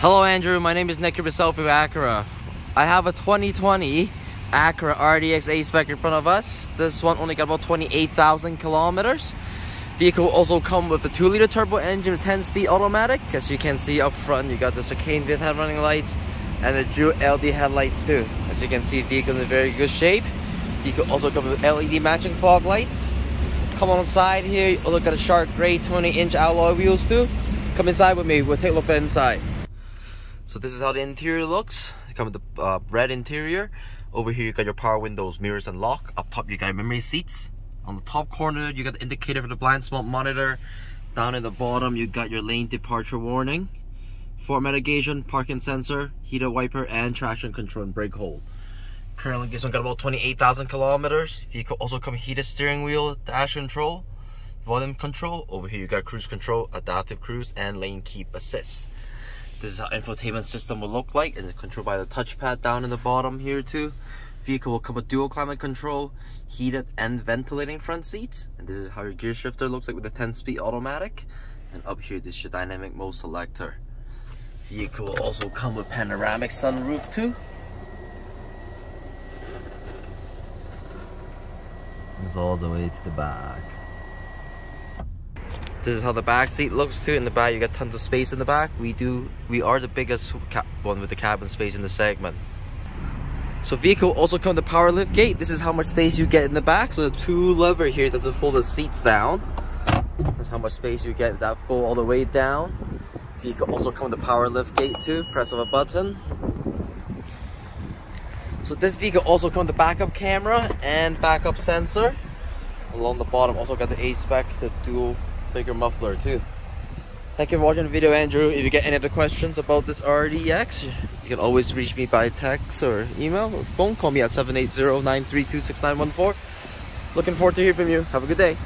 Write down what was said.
Hello Andrew, my name is Nick with Acura. I have a 2020 Acura RDX A-Spec in front of us. This one only got about 28,000 kilometers. Vehicle also come with a 2 liter turbo engine with 10 speed automatic. As you can see up front, you got the circadian head running lights and the dual LED headlights too. As you can see, vehicle in very good shape. Vehicle also comes with LED matching fog lights. Come on the side here, look at the shark gray 20 inch alloy wheels too. Come inside with me, we'll take a look inside. So this is how the interior looks. It comes with the uh, red interior. Over here you got your power windows, mirrors and lock. Up top you got memory seats. On the top corner you got the indicator for the blind spot monitor. Down in the bottom you got your lane departure warning. For mitigation, parking sensor, heater wiper and traction control and brake hold. Currently this one got about 28,000 kilometers. Vehicle also come heated steering wheel, dash control, volume control. Over here you got cruise control, adaptive cruise and lane keep assist. This is how infotainment system will look like and it's controlled by the touchpad down in the bottom here too. Vehicle will come with dual climate control, heated and ventilating front seats. And this is how your gear shifter looks like with the 10 speed automatic. And up here this is your dynamic mode selector. Vehicle will also come with panoramic sunroof too. It's all the way to the back. This is how the back seat looks too. In the back, you got tons of space in the back. We do, we are the biggest one with the cabin space in the segment. So vehicle also come the power lift gate. This is how much space you get in the back. So the two lever here doesn't fold the seats down. That's how much space you get. That go all the way down. Vehicle also come with the power lift gate too. Press of a button. So this vehicle also come the backup camera and backup sensor. Along the bottom also got the A-spec, the dual bigger muffler too. Thank you for watching the video Andrew. If you get any other questions about this RDX, you can always reach me by text or email or phone. Call me at 780-932-6914. Looking forward to hear from you. Have a good day.